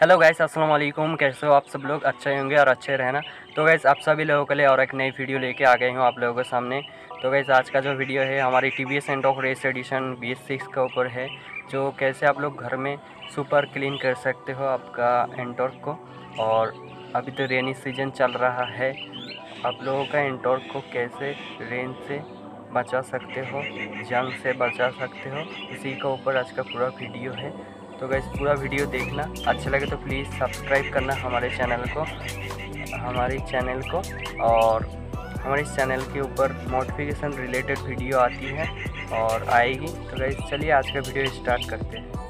Hello guys अस्सलाम वालेकुम कैसे हो आप सब लोग? अच्छे होंगे और अच्छे रहना। तो गैस आप सभी लोगों के लिए और एक नई वीडियो लेके आ गए हूँ आप लोगों के सामने। तो गैस आज का जो वीडियो है, हमारी T V S end of race edition B S six के ऊपर है, जो कैसे आप लोग घर में सुपर क्लीन कर सकते हो आपका एंटॉर्क को। और अभी तो रेनी सीज़न चल रहा है। आप लोगों का एंटॉर्क को कैसे रेन से बचा सकते हो, जंग से बचा सकते हो, इसी के ऊपर आज का पूरा वीडियो है। तो गैस पूरा वीडियो देखना। अच्छा लगे तो प्लीज़ सब्सक्राइब करना हमारे चैनल को, हमारे चैनल को, और हमारे चैनल के ऊपर मोटिफिकेशन रिलेटेड वीडियो आती है और आएगी। तो गैस चलिए आज का वीडियो स्टार्ट करते हैं।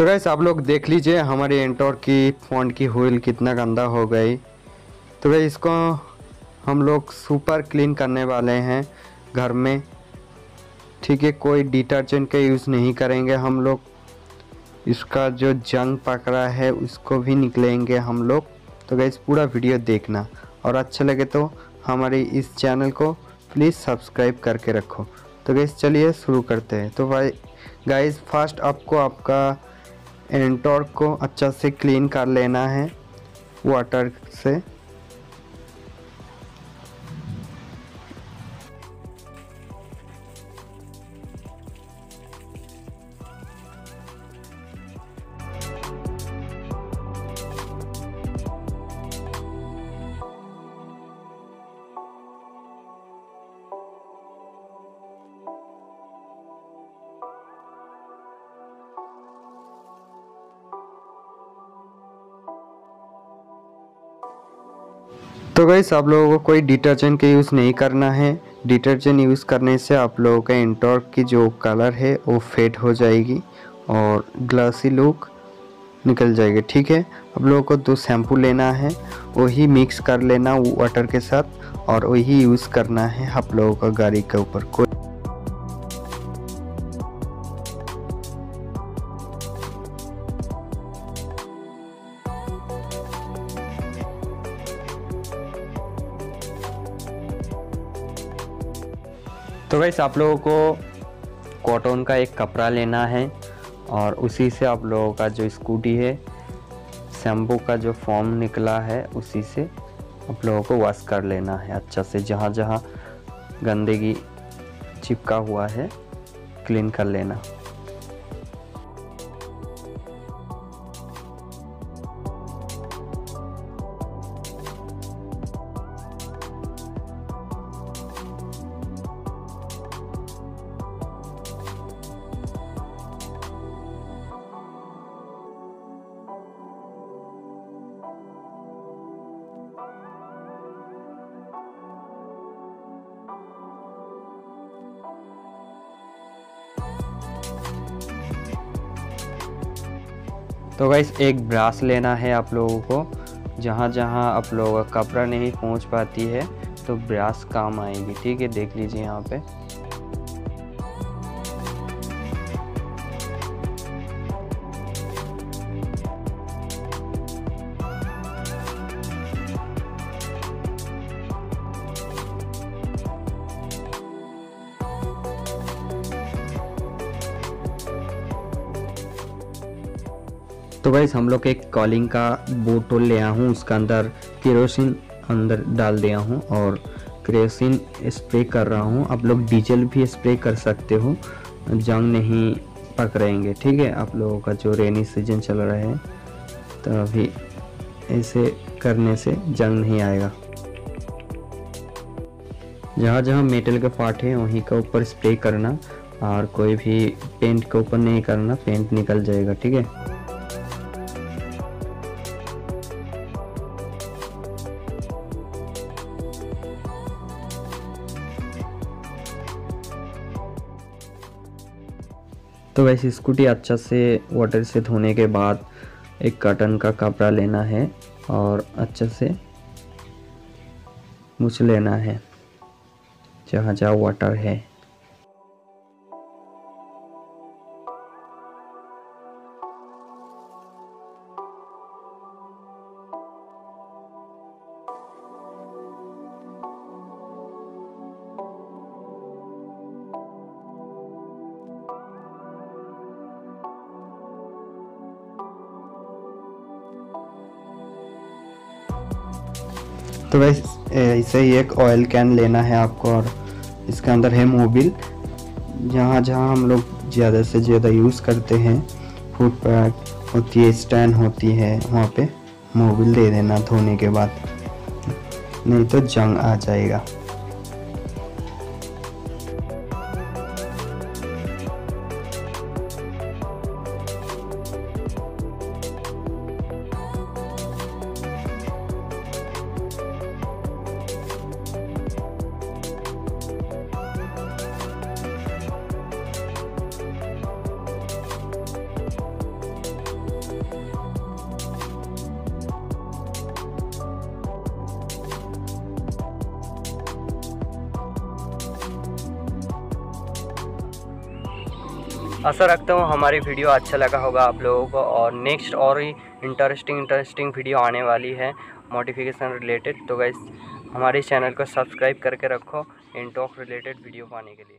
तो गैस आप लोग देख लीजिए हमारे एंटोर की फ़ोन की व्हील कितना गंदा हो गई। तो गैस इसको हम लोग सुपर क्लीन करने वाले हैं घर में। ठीक है, कोई डिटर्जेंट का यूज़ नहीं करेंगे हम लोग। इसका जो जंग पकड़ा है, उसको भी निकलेंगे हम लोग। तो गैस पूरा वीडियो देखना। और अच्छा लगे तो हमारे इस चैनल को प्लीज़ सब्सक्राइब करके रखो। तो गैस चलिए शुरू करते हैं। तो भाई गाइस फ़र्स्ट आपको आपका एंटॉर्क को अच्छा से क्लीन कर लेना है वाटर से। तो गई आप लोगों को कोई डिटर्जेंट का यूज़ नहीं करना है। डिटर्जेंट यूज़ करने से आप लोगों का इंटॉर्क की जो कलर है, वो फेड हो जाएगी और ग्लासी लुक निकल जाएगी, ठीक है? आप लोगों को दो शैम्पू लेना है, वही मिक्स कर लेना वाटर के साथ और वही यूज़ करना है आप लोगों का गाड़ी के ऊपर। कोई तो वैसे आप लोगों को कॉटन का एक कपड़ा लेना है और उसी से आप लोगों का जो स्कूटी है शैम्पू का जो फॉर्म निकला है, उसी से आप लोगों को वॉश कर लेना है अच्छा से। जहाँ जहाँ गंदगी चिपका हुआ है क्लीन कर लेना। तो गाइस एक ब्रास लेना है आप लोगों को। जहाँ जहाँ आप लोगों का कपड़ा नहीं पहुँच पाती है तो ब्रास काम आएगी, ठीक है? देख लीजिए यहाँ पे। तो भाई हम लोग एक कॉलिंग का बोतल ले आया हूँ, उसका अंदर केरोसिन अंदर डाल दिया हूँ और केरोसिन स्प्रे कर रहा हूँ। आप लोग डीजल भी स्प्रे कर सकते हो जंग नहीं पकड़ेंगे ठीक है? आप लोगों का जो रेनी सीज़न चल रहा है तो अभी ऐसे करने से जंग नहीं आएगा। जहाँ जहाँ मेटल के पार्ट है, वहीं के ऊपर स्प्रे करना, और कोई भी पेंट के ऊपर नहीं करना पेंट निकल जाएगा, ठीक है? तो वैसे स्कूटी अच्छा से वाटर से धोने के बाद एक कॉटन का कपड़ा लेना है और अच्छे से मुछ लेना है जहाँ जहाँ वाटर है। तो वैसे ऐसे ही एक ऑयल कैन लेना है आपको और इसके अंदर है मोबिल जहाँ जहाँ हम लोग ज़्यादा से ज़्यादा यूज़ करते हैं फ़ूड पैक होती है स्टैंड होती है, वहाँ पे मोबिल दे देना धोने के बाद। नहीं तो जंग आ जाएगा। आशा रखता हूँ हमारी वीडियो अच्छा लगा होगा आप लोगों को और नेक्स्ट और ही इंटरेस्टिंग इंटरेस्टिंग वीडियो आने वाली है मोटिफिकेशन रिलेटेड तो गाइस हमारे चैनल को सब्सक्राइब करके रखो इन टॉक रिलेटेड वीडियो पाने के लिए।